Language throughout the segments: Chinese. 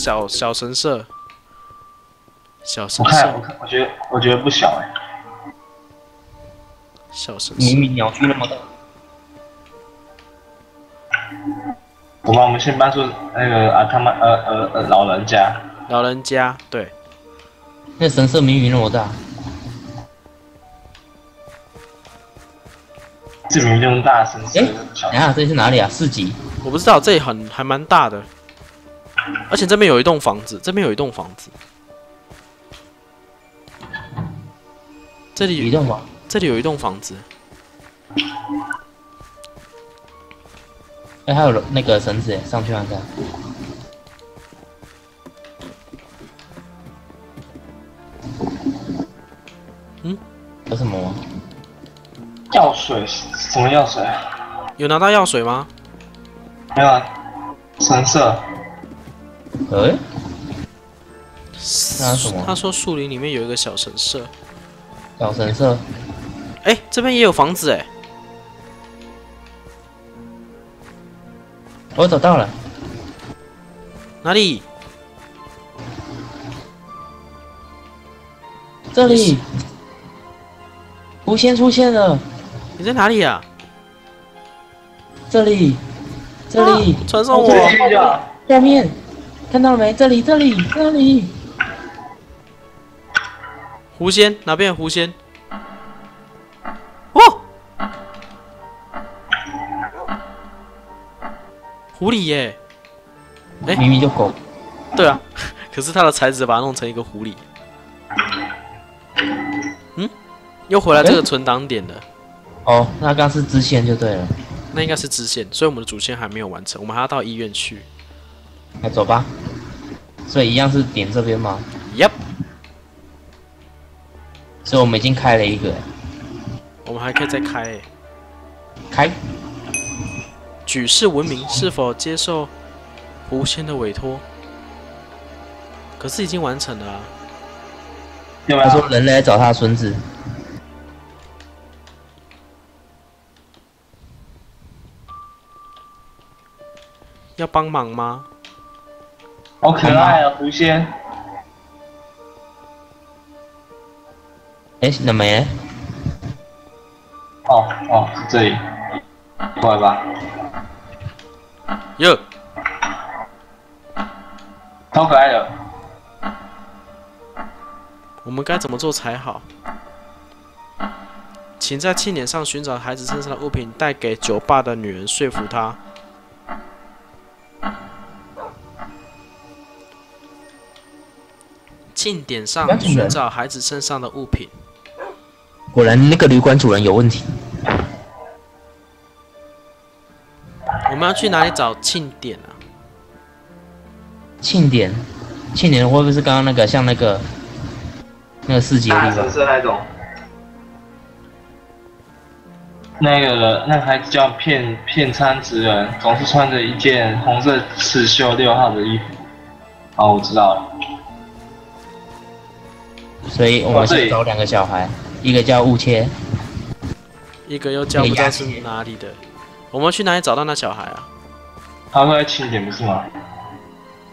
小小神社，小神我看我社，看，我觉得我觉得不小哎、小神明社。明鸟居那么大，我们我们先搬出那个啊他们呃呃呃老人家，老人家，对，那神社明明那么大，这明明那么大神社哎，小等下这里是哪里啊？四级。我不知道，这里很还蛮大的，而且这边有一栋房子，这边有一栋房子，这里有一栋房？这里有一栋房子，哎，还有那个绳子，上去看看。嗯，有什么吗？药水什么药水啊？有拿到药水吗？没有啊，神社哎，那什么？他说树林里面有一个小神社，小神社，哎，这边也有房子哎，我找到了，哪里？这里，狐仙出现了，你在哪里呀、这里，这里，传送我。下面，看到了没？这里，这里，这里，狐仙哪边有狐仙？哦，狐狸耶！哎明明就狗，对啊，可是他的材质把它弄成一个狐狸。嗯，又回来这个存档点了，哦，那刚是支线就对了，那应该是支线，所以我们的主线还没有完成，我们还要到医院去。那走吧。所以一样是点这边吗？Yep，所以我们已经开了一个，我们还可以再开诶。开，举世闻名是否接受狐仙的委托？可是已经完成了啊。有没有？他说人类来找他孙子，要帮忙吗？好可爱啊，狐仙！哎，那没？哦哦，是这里，过来吧，哟，超可爱的。我们该怎么做才好？请在庆典上寻找孩子身上的物品，带给酒吧的女人，说服她。庆典上寻找孩子身上的物品。果然那个旅馆主人有问题。我们要去哪里找庆典啊？庆典，庆典会不会是刚刚那个像那个那个市集的大地方神？社那种。那个那个还叫骗骗餐职人，总是穿着一件红色刺绣六号的衣服。哦，我知道了。所以我们先找两个小孩，一个叫雾切，一个又叫不知道是哪里的。我们去哪里找到那小孩啊？他们在清点不是吗？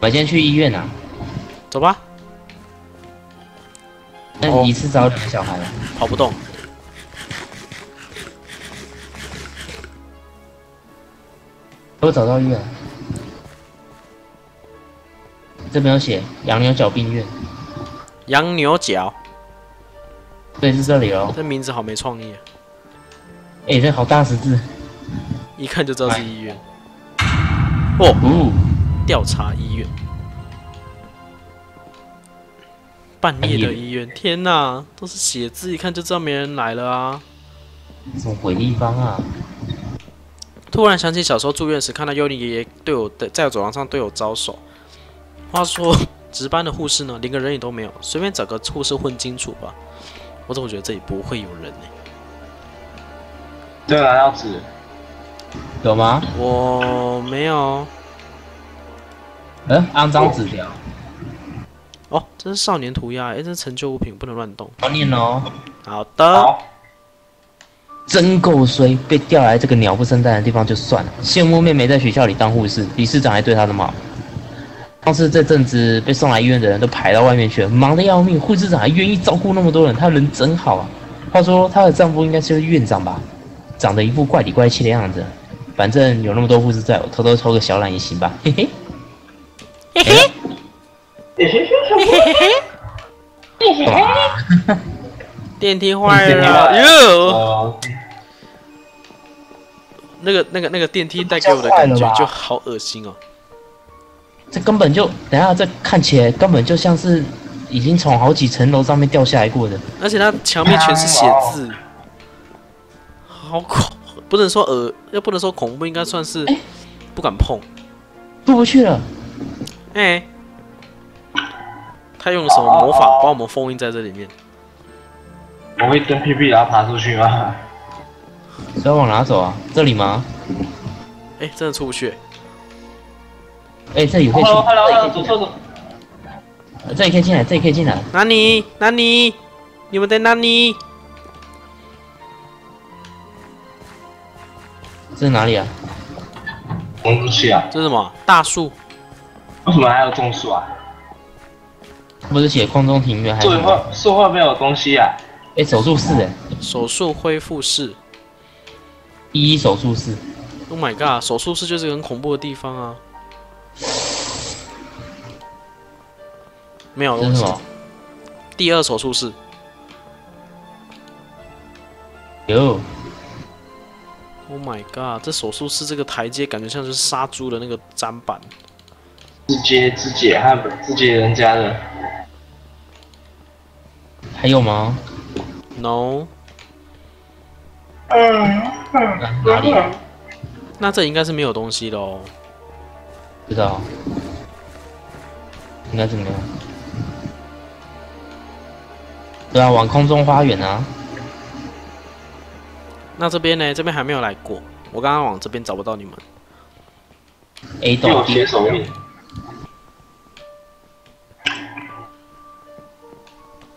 我们先去医院啊。走吧，那你一次找两个小孩啊。跑不动。我找到医院，这边有写羊牛角病院，羊牛角，对，是这里哦。这名字好没创意啊！哎、这好大十字。一看就知道是医院。哦，哦，调查医院，半夜的医院，天哪，都是写字，一看就知道没人来了啊！什么鬼地方啊？突然想起小时候住院时，看到幽灵爷爷对我的在走廊上对我招手。话说，值班的护士呢，连个人影都没有，随便找个护士混清楚吧。我怎么觉得这里不会有人呢、对啊，要纸。有吗？我没有嗯，肮脏纸条，哦，这是少年涂鸦，哎，这是陈旧物品，不能乱动。好念哦。好的，好，真够衰，被调来这个鸟不生蛋的地方就算了，羡慕妹妹在学校里当护士，理事长还对她那么好。上次这阵子被送来医院的人都排到外面去了，忙得要命。护士长还愿意照顾那么多人，他人真好啊。话说她的丈夫应该是院长吧，长得一副怪里怪气的样子。反正有那么多护士在，我偷偷抽个小懒也行吧，嘿嘿。嘿。嘿。干嘛？电梯坏电梯了哟！那个、那个、那个电梯带给我的感觉就好恶心哦。这根本就，等下这看起来根本就像是已经从好几层楼上面掉下来过的。而且它墙面全是血字，好恐，不能说恶，又不能说恐怖，应该算是不敢碰。过不去了，哎、他用了什么魔法把我们封印在这里面？我会蹲屁屁然后爬出去吗？是要往哪走啊？这里吗？哎、真的出不去。哎、这里可以去，Hello Hello 这里可以进走错走。来，这里可以进来，这里可以进来。哪里？哪里？你们在哪里？这是哪里啊？什么东西啊？这是什么？大树？为什么还要种树啊？不是写空中庭院还是树什么？树会不会有东西啊？哎、手术室哎，手术恢复室一一手术室。？Oh my god！手术室就是个很恐怖的地方啊。没有东西？第二手术室，有 Oh my god！这手术室这个台阶感觉像是杀猪的那个砧板。肢解肢解和自己人家的，还有吗？No，嗯哪里？那这应该是没有东西的哦。不知道，应该是没有。对啊，往空中花园啊。那这边呢？这边还没有来过。我刚刚往这边找不到你们。A 栋写手印。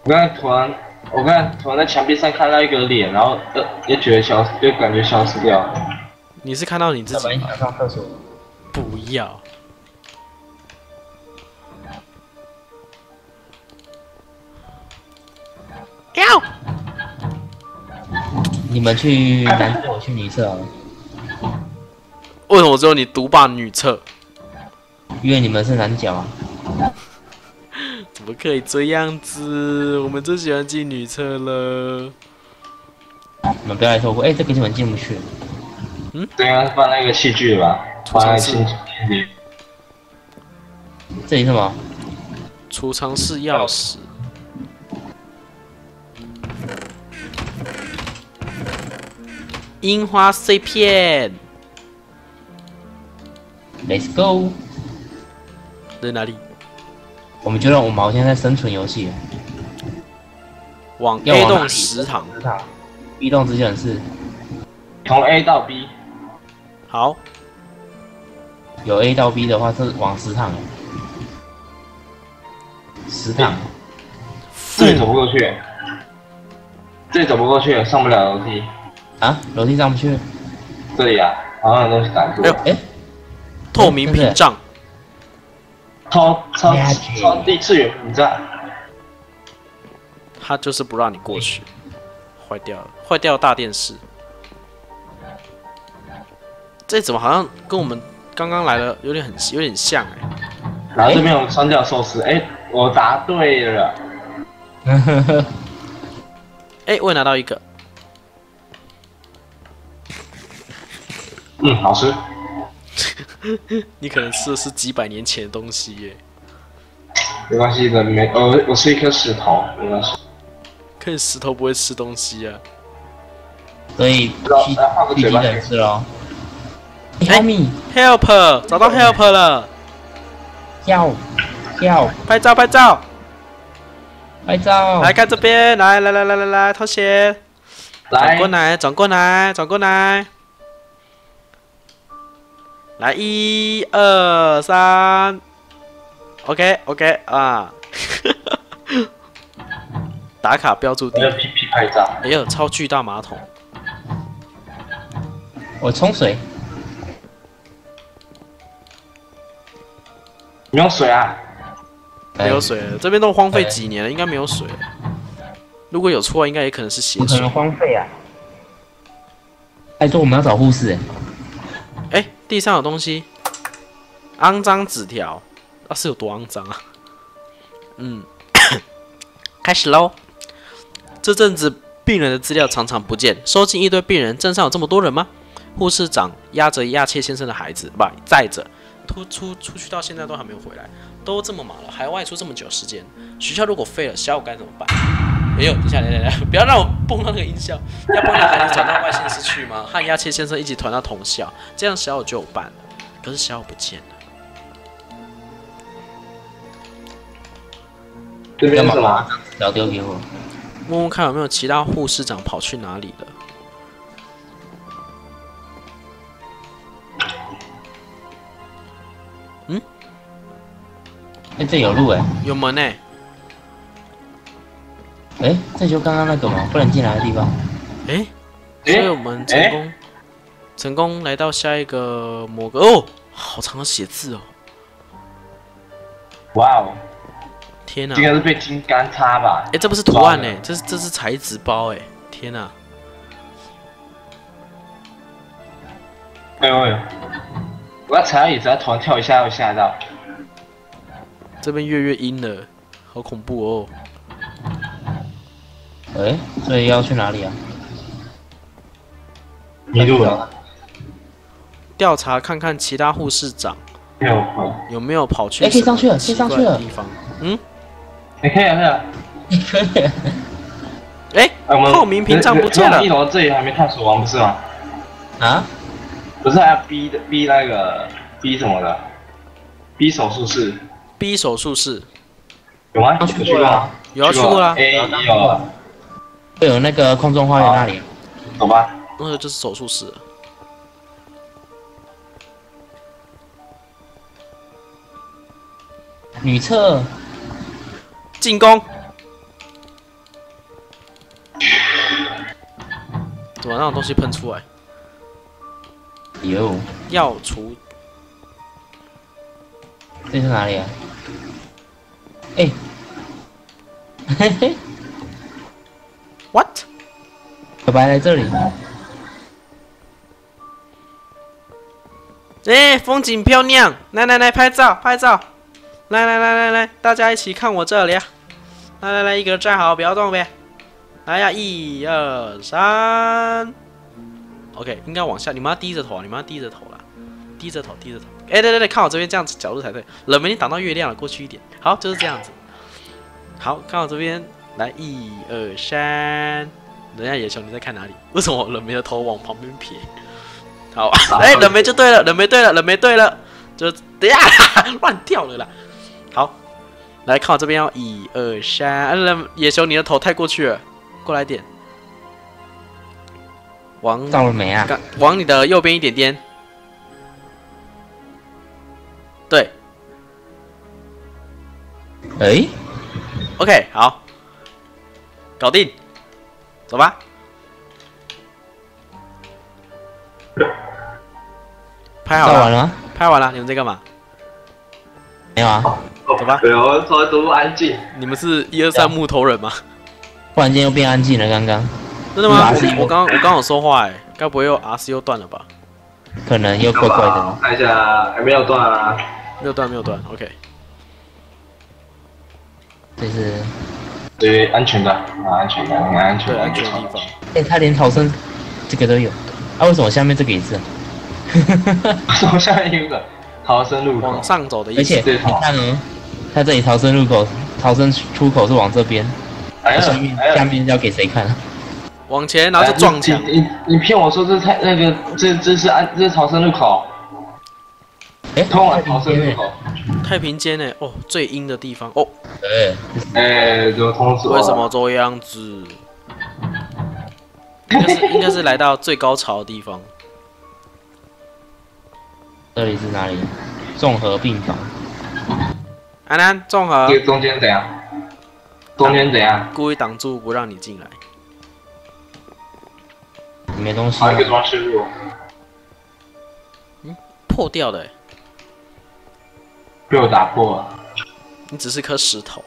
我刚才突然，我刚才突然在墙壁上看到一个脸，然后呃，也觉得消，就感觉消失掉了。你是看到你自己吗？不要。要。你们去男厕，我去女厕为什么只有你独霸女厕？因为你们是男角啊。怎么可以这样子？我们最喜欢进女厕了。你们不要来透过，哎、这个你们进不去。嗯对啊，放那个器具吧，放那个器具。这里是什么？储藏室钥匙。樱花碎片 Let's go！在哪里？我们觉得我们好像在生存游戏。往 A 栋食堂。食堂。B 栋之前是从 A 到 B，好，有 A 到 B 的话是往食堂。食堂。这里走不过去，这里走不过去，上不了楼梯。啊，楼梯上不去。这里啊，好像有东西挡住哎。呦哎、透明屏障。超超超低次元屏障，他就是不让你过去，坏掉了，坏掉大电视。这怎么好像跟我们刚刚来的有点很有点像哎、然后这边有双脚寿司，哎，我答对了，哎、我也拿到一个，嗯，好吃。你可能吃的是几百年前的东西耶，没关系的，没，呃，我是一颗石头，没关系。可以石头不会吃东西啊。所以去来换个去急嘴巴诊室喽。哎 Help me！Help，找到 Help 了，要要拍照拍照，拍照。来看这边，来来来来来来，拖鞋，转过，来，转过来，转过来，来一二三，OK OK 啊，打卡标注地，我要屁屁拍照。哎呦，超巨大马桶，我冲水。没有水啊？哎没有水了，这边都荒废几年了，应该没有水了。如果有错，应该也可能是血水不可能。荒废啊！哎说我们要找护士、哎，哎，地上有东西，肮脏纸条，啊，是有多肮脏啊？嗯，开始喽。这阵子病人的资料常常不见，收进一堆病人，镇上有这么多人吗？护士长压着亚切先生的孩子，不载着，突出出去到现在都还没有回来，都这么忙了，还外出这么久时间，学校如果废了，小五该怎么办？没有，等一下，等一下，等下，不要让我蹦到那个音效，要不然还能转到外星市去吗？和亚切先生一起团到同校，这样小五就有伴了。可是小五不见了，这边是什么？条丢给我。摸摸看有没有其他护士长跑去哪里了。嗯哎、这有路哎、有门呢、哎、这就刚刚那个嘛，不能进来的地方。诶，所以我们成功、成功来到下一个某个哦，好长的写字哦，哇哦，天哪、应该是被金刚插吧？哎、这不是图案呢、哇这是这是材质包哎、天哪、哎呦哎呦！我要踩到椅子，它突然跳一下，会吓到。这边月月阴了，好恐怖哦。哎、所以要去哪里啊？迷路了。调查看看其他护士长没有没有跑去哎可以上去了可以上去了地方。嗯，你可以了，可以了。可以。哎、哎我们透明屏障不见了一楼这里还没探索完，不是吗？啊？不是还要 B 的 B 那个 B 什么的？B 手术室 B 手术室有吗？去过吗去过了？有要去过啦，A 刚有了，会有那个空中花园那里。走吧。那个就是手术室。女厕。进攻！怎么那种东西喷出来？有。药除这是哪里啊？哎、嘿嘿，what？小白来这里。哎、风景漂亮！来来来，拍照拍照！来来来来来，大家一起看我这里啊！来来来，一个站好，不要动呗！来呀，一二三，OK，应该往下，你们要低着头啊，你们要低着头啦，低着头，低着头。哎、对对对，看我这边这样子角度才对。冷门你挡到月亮了，过去一点。好，就是这样子。好，看我这边，来一二三。等一下，野熊你在看哪里？为什么我冷梅的头往旁边撇？好，哎、冷梅就对了，冷梅对了，冷梅对了，就等一下 乱跳了啦。好，来看我这边哦，一二三，啊冷野熊你的头太过去了，过来点，往到了没啊？刚往你的右边一点点，对。哎、，OK，好，搞定，走吧。拍好了，照完了吗？拍完了，你们在干嘛？没有啊。走吧。对，我坐在多安静。你们是一二三木头人吗？忽然间又变安静了，刚刚真的吗？我我刚我刚刚有说话哎，该不会又 R C 又断了吧？可能又怪怪的。看一下，还没有断啊。没有断，没有断。OK，这是，对，安全的，啊，安全的，很安全安全的地方。哎、他连逃生这个都有。啊，为什么下面这个也是？方。我下面有一个逃生路口往，上走的意思而且。对你看哦，他这里逃生入口、逃生出口是往这边，哎呀下面哎呀下面要给谁看？往前，然后就撞墙。你你你骗我说这是太那个这这是安这是逃生入口，哎、通往逃生路哎、口。太平间呢？哦，最阴的地方哦。哎，怎么通知我？为什么这样子？应该是应该是来到最高潮的地方。这里是哪里？综合病房。安安综合这中间怎样？中间怎样？故意挡住不让你进来。没东西、好，啊一个。装饰路。破掉的欸，被我打破了。你只是颗石头。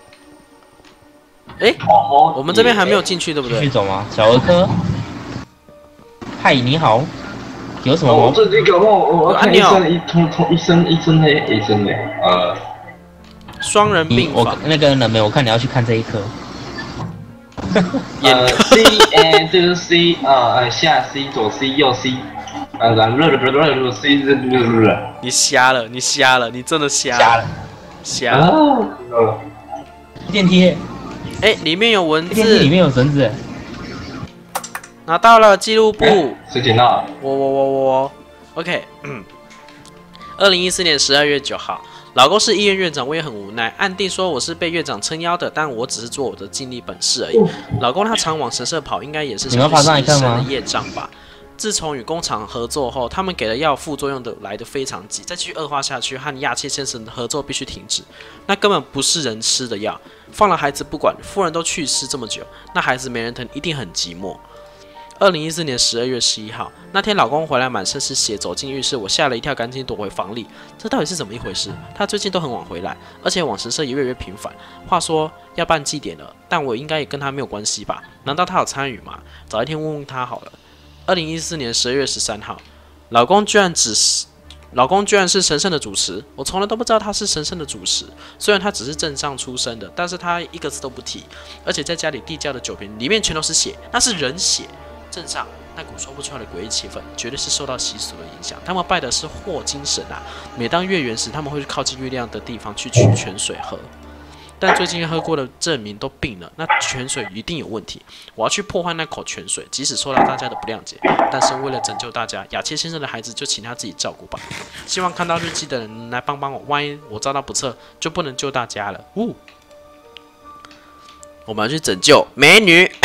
哎，哦，我们这边还没有进去，对不对？继续走吗？小儿科，嗨，你好，有什么哦，吗？这这个我我看医按生一通通一身一身黑一身黑呃双人病我那个人没有，我看你要去看这一科。呃 C 哎这个是 C 啊呃下 C 左 C 右 C 呃然后 C 这这这你瞎了，你瞎了，你真的瞎了，瞎了瞎了。电梯，哎，里面有文电梯里，面有绳子，拿到了记录簿。谁捡到了？我我我我，OK，嗯，二零一四年十二月九号，老公是医院院长，我也很无奈，暗地说我是被院长撑腰的，但我只是做我的尽力本事而已。老公他常往神社跑，应该也是想去洗医生的业障吧。自从与工厂合作后，他们给的药副作用都来得非常急，再继续恶化下去，和亚切先生的合作必须停止。那根本不是人吃的药，放了孩子不管，夫人都去世这么久，那孩子没人疼，一定很寂寞。二零一四年十二月十一号那天，老公回来满身是血，走进浴室，我吓了一跳，赶紧躲回房里。这到底是怎么一回事？他最近都很晚回来，而且往神社也越来越频繁。话说要办祭典了，但我应该也跟他没有关系吧？难道他有参与吗？早一天问问他好了。二零一四年十二月十三号，老公居然只是。老公居然是神圣的主持，我从来都不知道他是神圣的主持。虽然他只是镇上出生的，但是他一个字都不提，而且在家里递交的酒瓶里面全都是血，那是人血。镇上那股说不出来的诡异气氛，绝对是受到习俗的影响。他们拜的是霍金神啊，每当月圆时，他们会去靠近月亮的地方去取泉水喝。但最近喝过的证明都病了，那泉水一定有问题。我要去破坏那口泉水，即使受到大家的不谅解，但是为了拯救大家，雅切先生的孩子就请他自己照顾吧。希望看到日记的人来帮帮我，万一我遭到不测，就不能救大家了。呜、我们要去拯救美女。